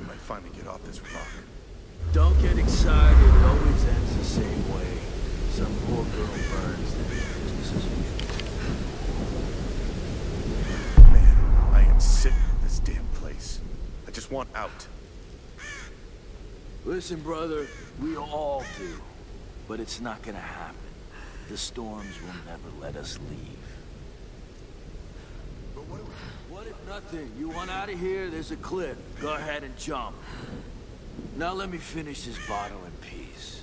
We might finally get off this rock. Don't get excited. It always ends the same way. Some poor girl burns, then business usual. Man, I am sick of this damn place. I just want out. Listen, brother, we all do. But it's not gonna happen. The storms will never let us leave. What if nothing? You want out of here? There's a cliff. Go ahead and jump. Now let me finish this bottle in peace.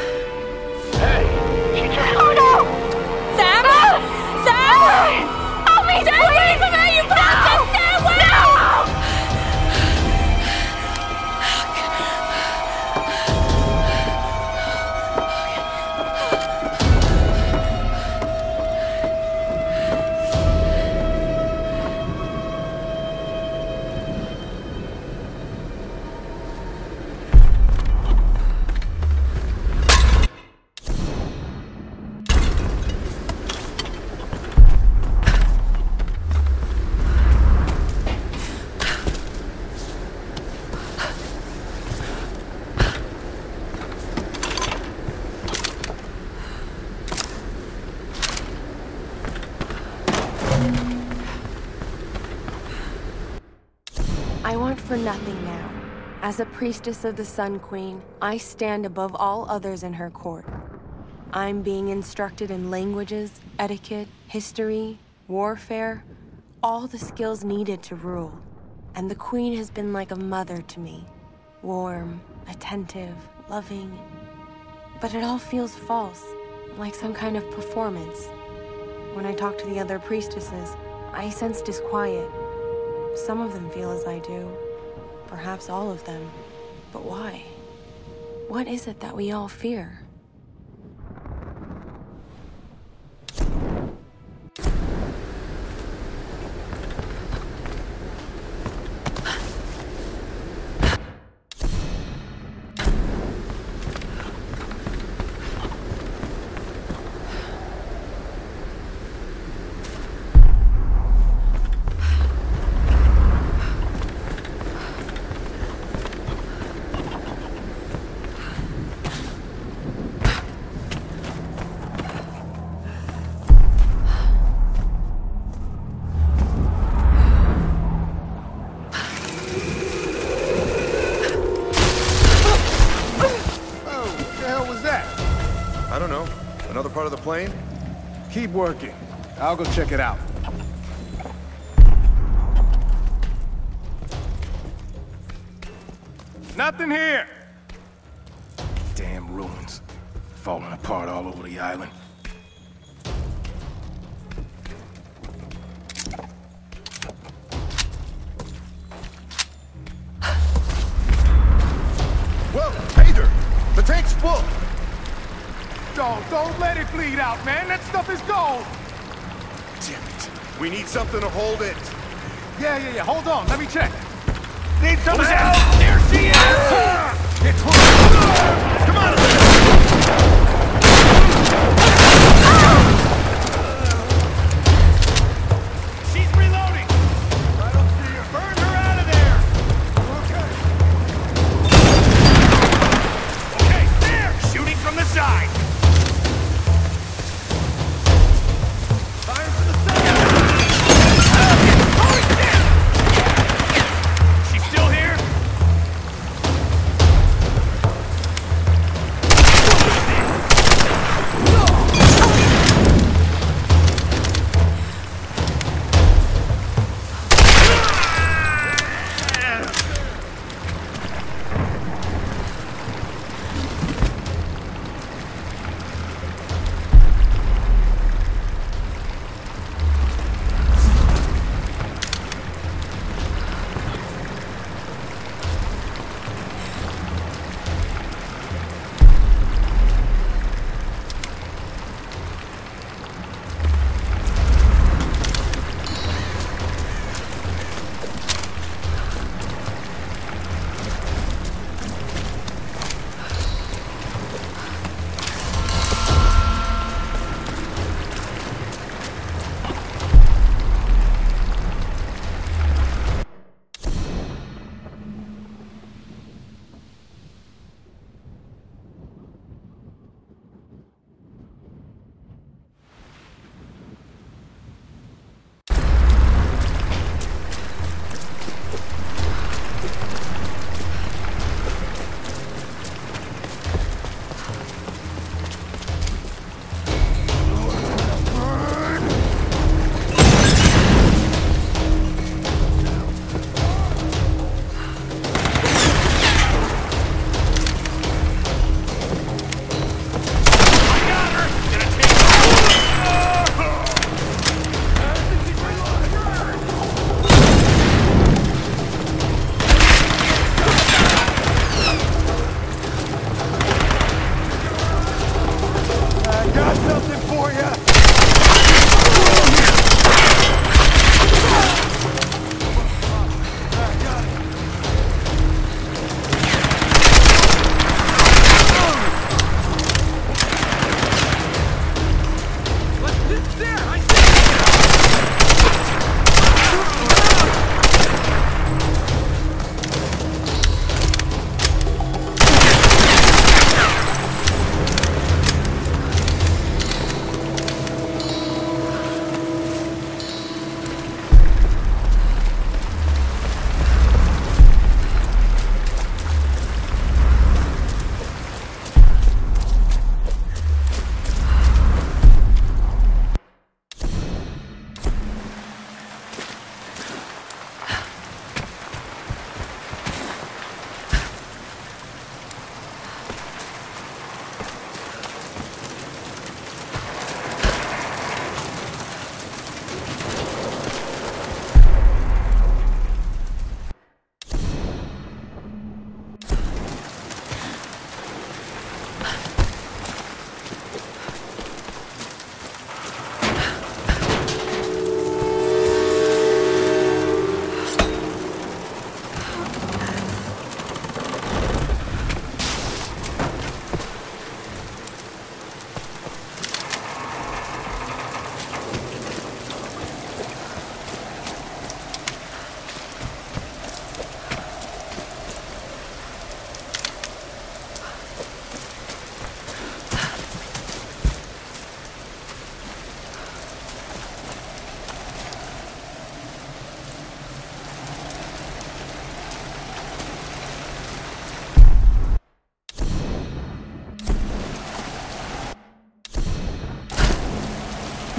For nothing now. As a priestess of the Sun Queen, I stand above all others in her court. I'm being instructed in languages, etiquette, history, warfare, all the skills needed to rule. And the Queen has been like a mother to me. Warm, attentive, loving. But it all feels false, like some kind of performance. When I talk to the other priestesses, I sense disquiet. Some of them feel as I do. Perhaps all of them. But why? What is it that we all fear? Part of the plane? Keep working. I'll go check it out. Nothing here! Damn ruins. Falling apart all over the island. We need something to hold it. Yeah, yeah, yeah. Hold on. Let me check. Need some help! There she is! It's Come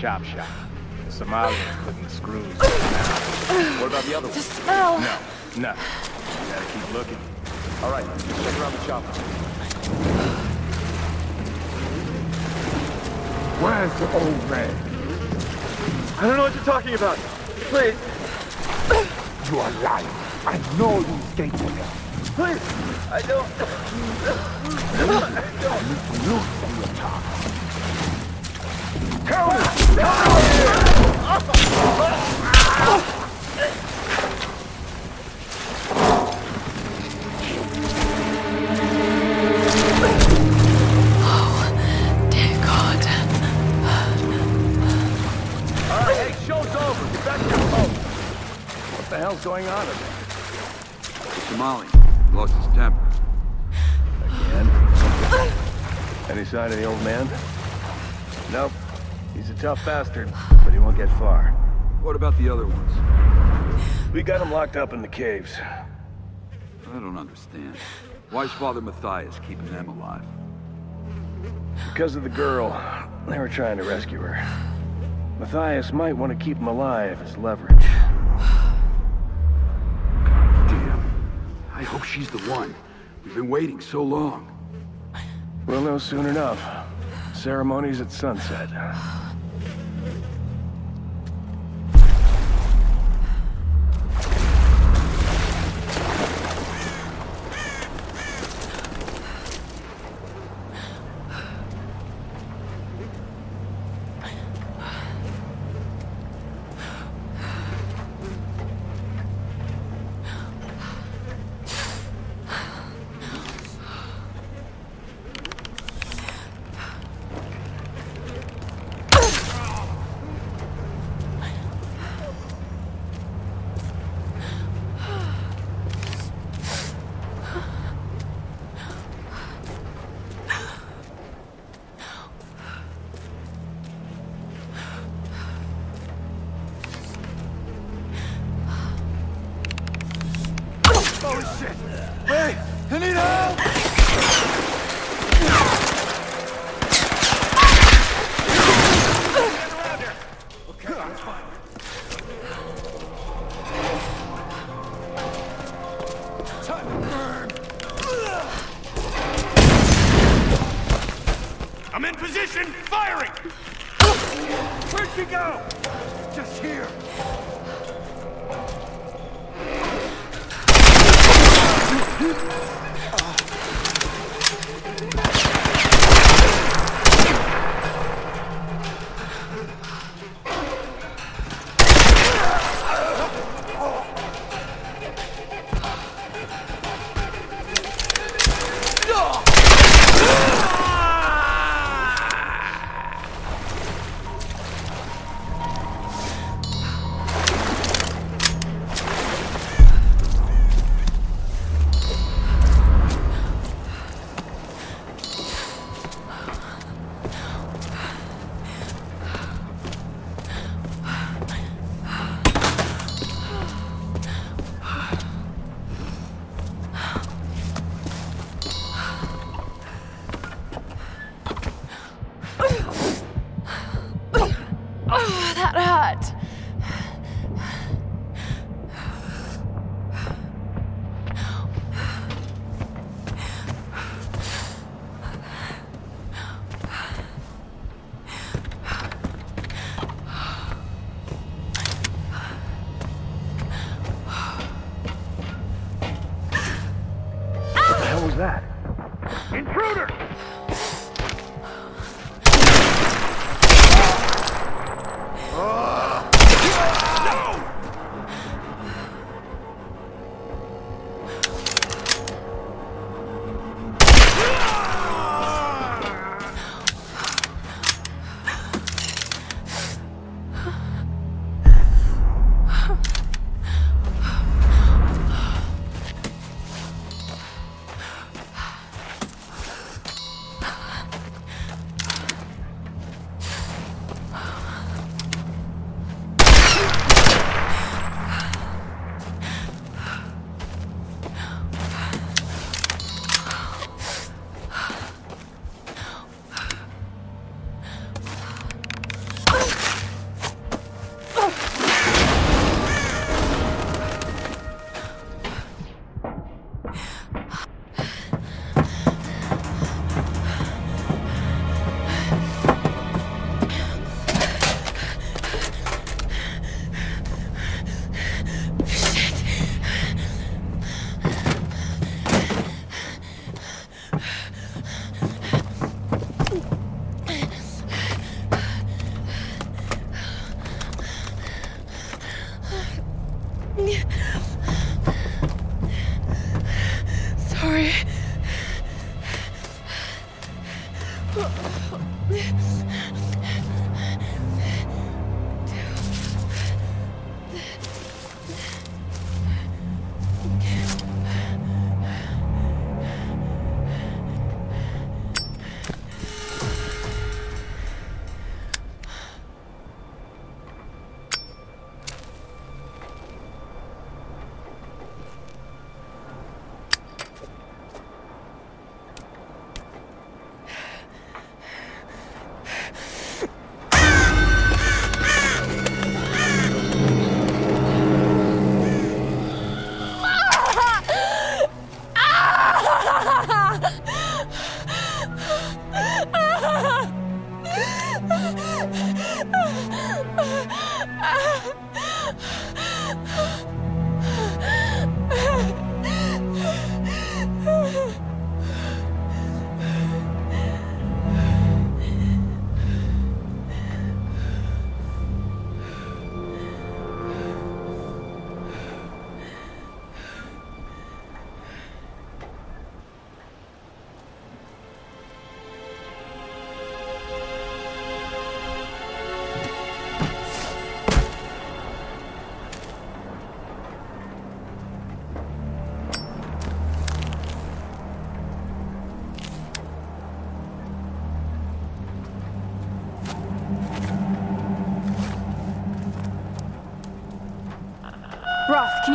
Chop shop. The Somalians putting the screws in now. What about the other one? The smell! No, nothing. We gotta keep looking. All right, let's check around the chopper. Where's the old man? I don't know what you're talking about. Please, You are lying. I know you escaped from here. please. I don't. Loosen your sign of the old man? Nope. He's a tough bastard, but he won't get far. What about the other ones? We got him locked up in the caves. I don't understand. Why's Father Mathias keeping them alive? Because of the girl. They were trying to rescue her. Mathias might want to keep him alive as leverage. What I hope she's the one. We've been waiting so long. We'll know soon enough. Ceremonies at sunset.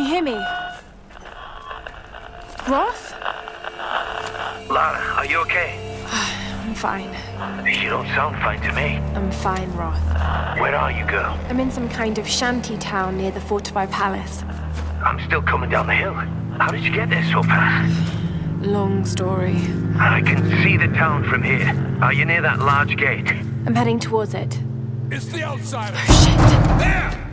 You hear me? Roth? Lara, are you okay? I'm fine. You don't sound fine to me. I'm fine, Roth. Where are you, girl? I'm in some kind of shanty town near the fortified palace. I'm still coming down the hill. How did you get there so fast? Long story. I can see the town from here. Are you near that large gate? I'm heading towards it. It's the outsider. Oh, shit! There!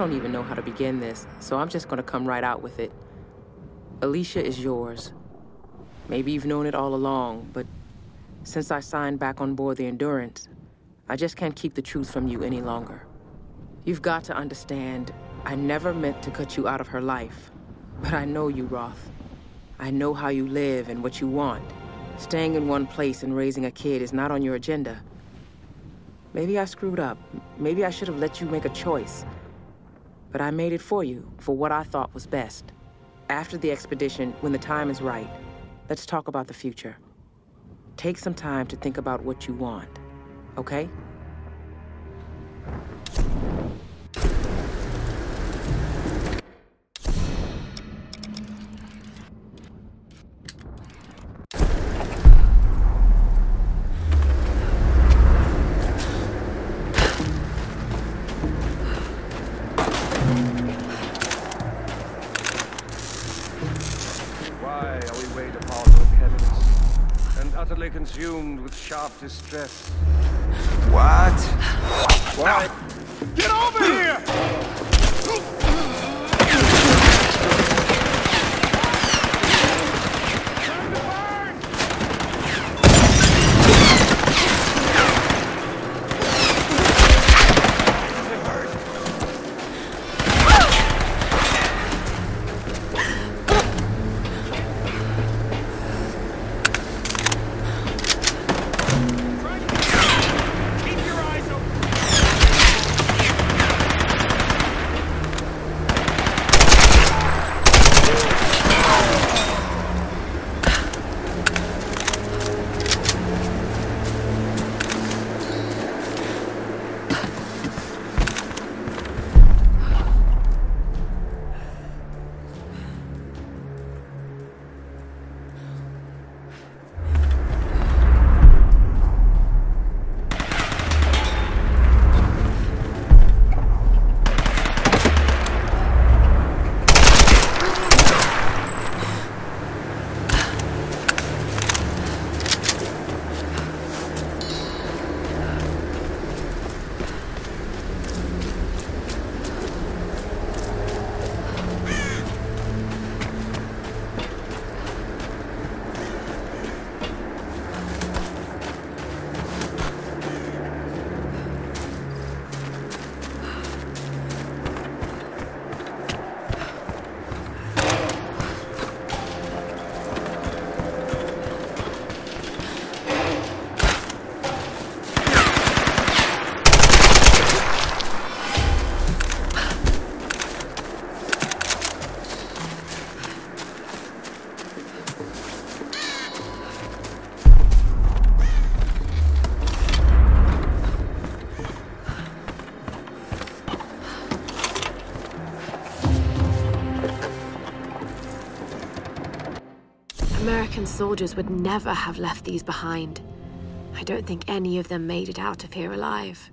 Don't even know how to begin this, so I'm just gonna come right out with it. Alicia is yours. Maybe you've known it all along, but since I signed back on board the Endurance, I just can't keep the truth from you any longer. You've got to understand, I never meant to cut you out of her life. But I know you, Roth. I know how you live and what you want. Staying in one place and raising a kid is not on your agenda. Maybe I screwed up. Maybe I should have let you make a choice. But I made it for you, for what I thought was best. After the expedition, when the time is right, let's talk about the future. Take some time to think about what you want, okay? Sharp distress? What? Why? Soldiers would never have left these behind. I don't think any of them made it out of here alive.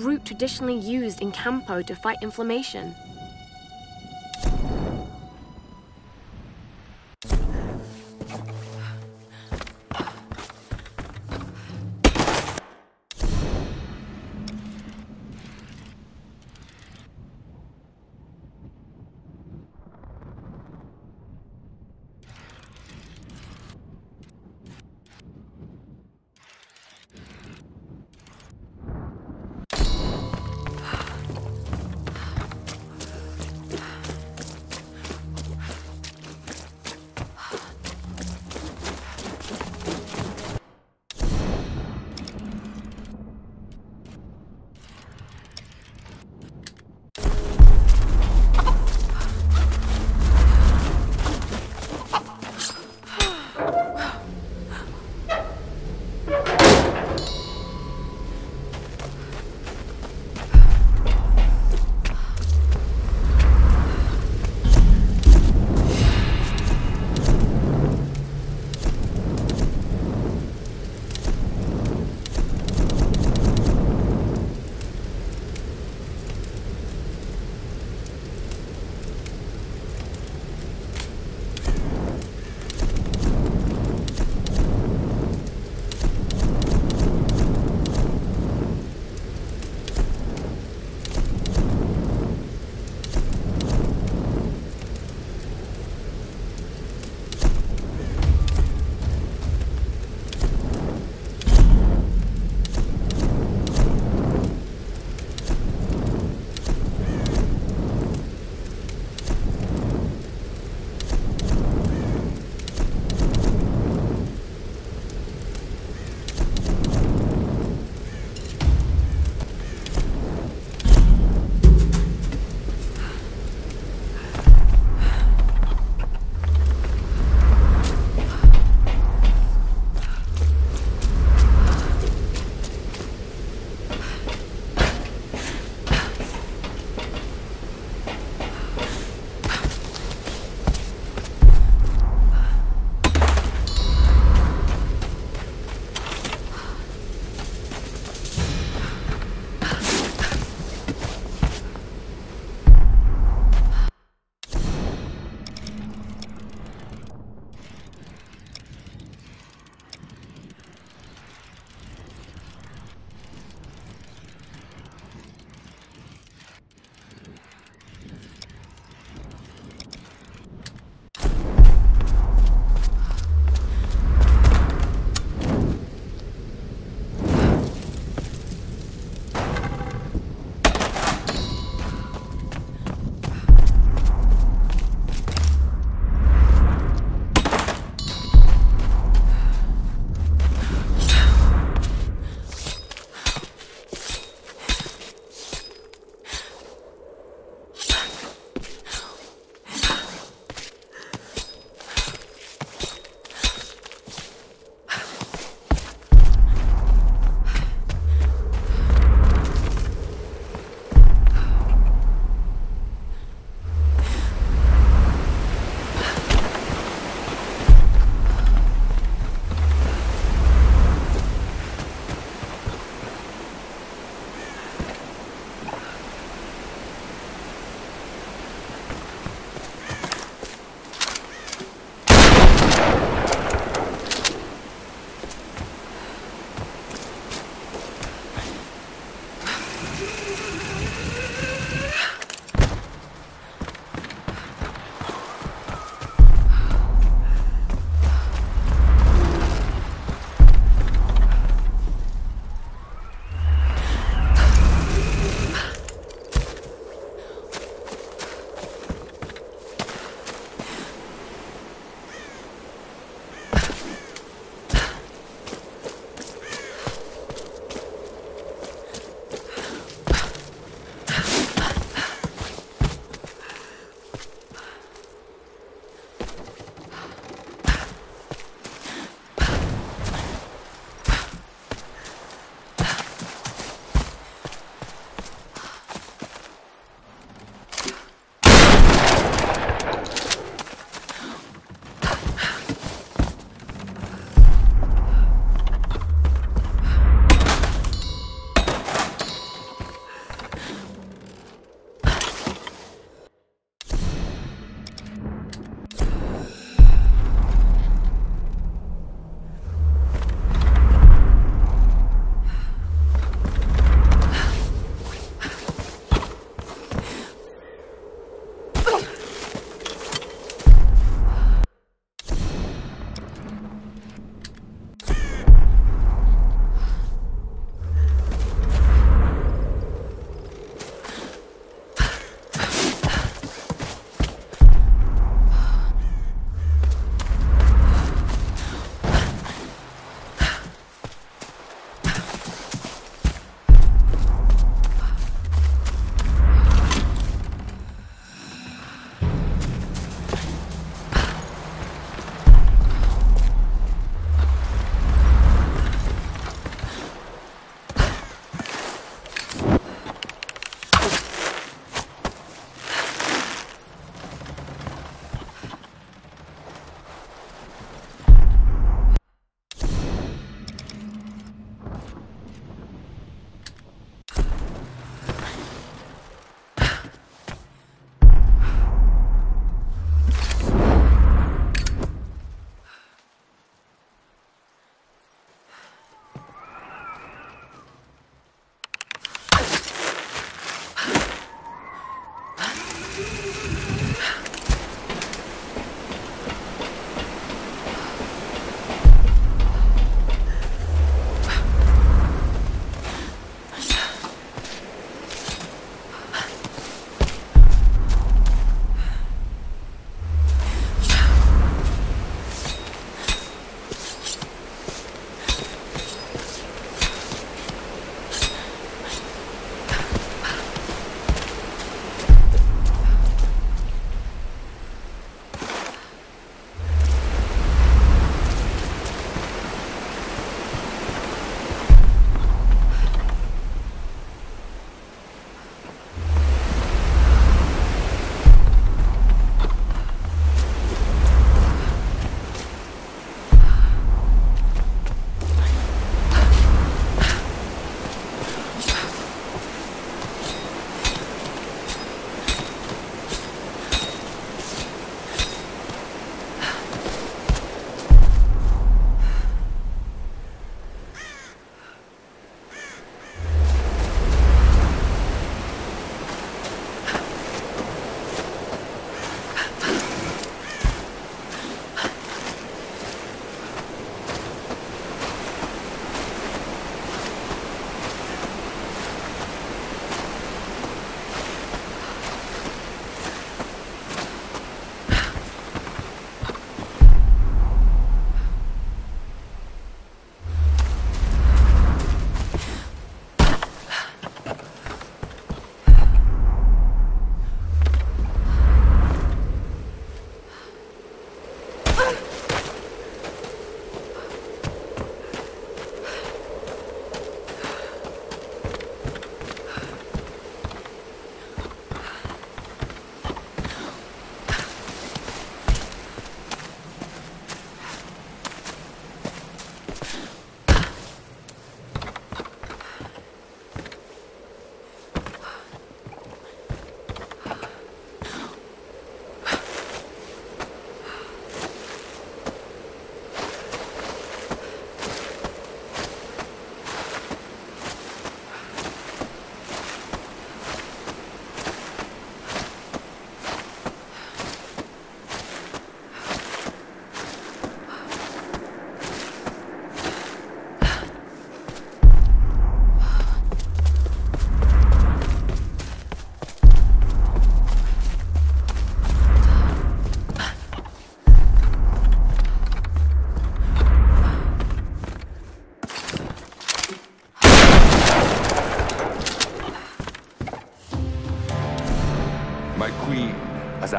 Root traditionally used in Kampo to fight inflammation.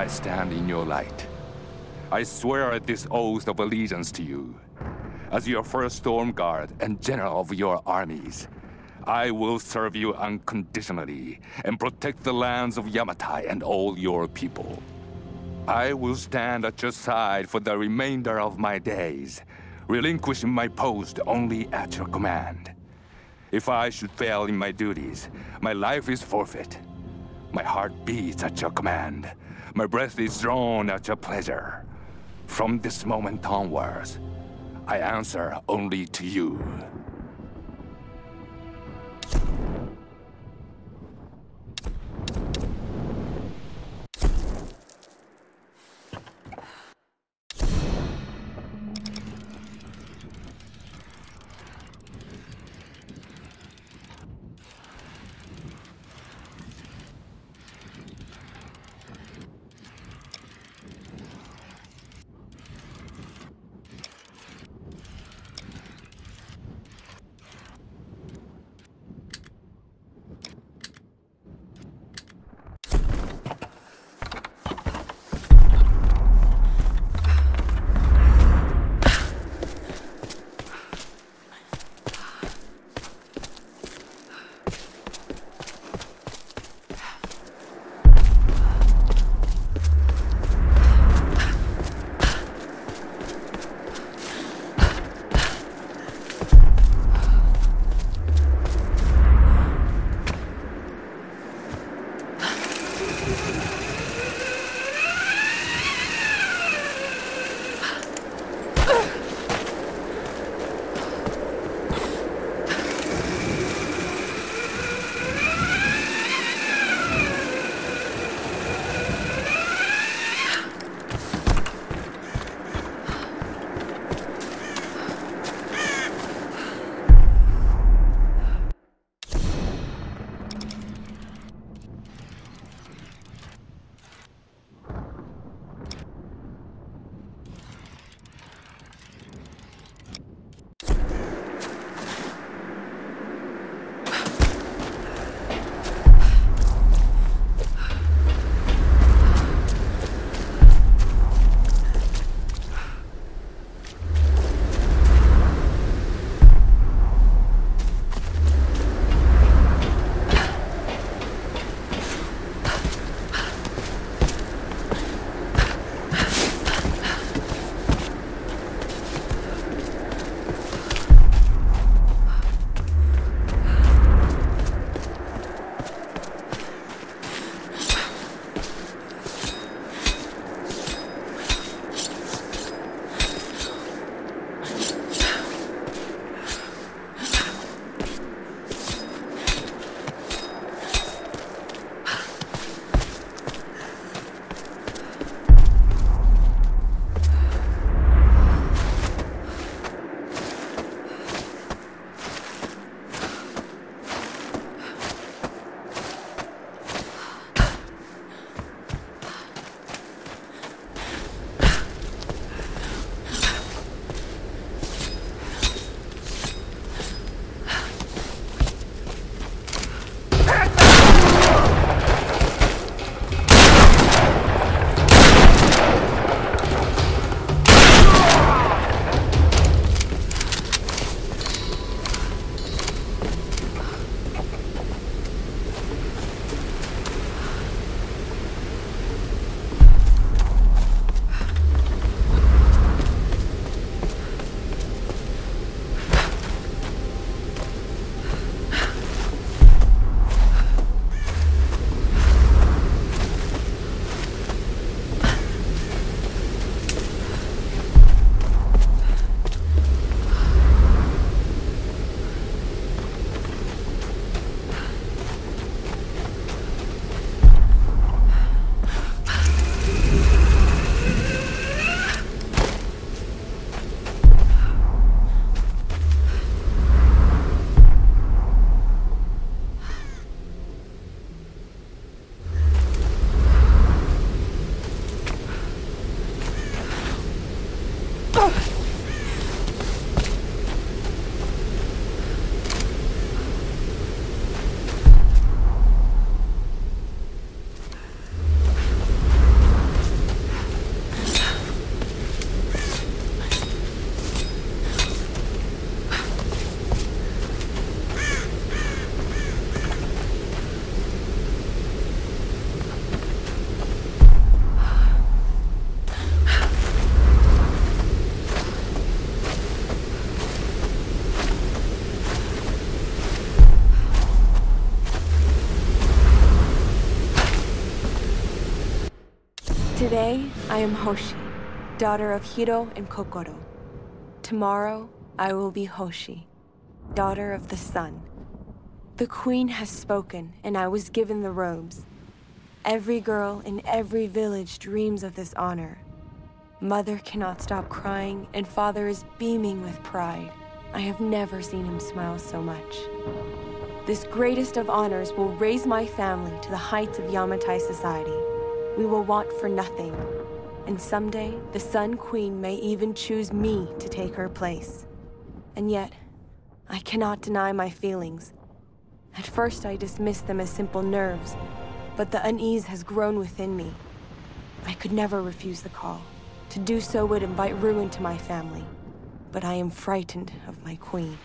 I stand in your light. I swear this oath of allegiance to you. As your first storm guard and general of your armies, I will serve you unconditionally and protect the lands of Yamatai and all your people. I will stand at your side for the remainder of my days, relinquishing my post only at your command. If I should fail in my duties, my life is forfeit. My heart beats at your command. My breath is drawn at your pleasure. From this moment onwards, I answer only to you. Today, I am Hoshi, daughter of Hiro and Kokoro. Tomorrow, I will be Hoshi, daughter of the sun. The queen has spoken, and I was given the robes. Every girl in every village dreams of this honor. Mother cannot stop crying, and father is beaming with pride. I have never seen him smile so much. This greatest of honors will raise my family to the heights of Yamatai society. We will want for nothing. And someday, the Sun Queen may even choose me to take her place. And yet, I cannot deny my feelings. At first, I dismissed them as simple nerves, but the unease has grown within me. I could never refuse the call. To do so would invite ruin to my family. But I am frightened of my queen.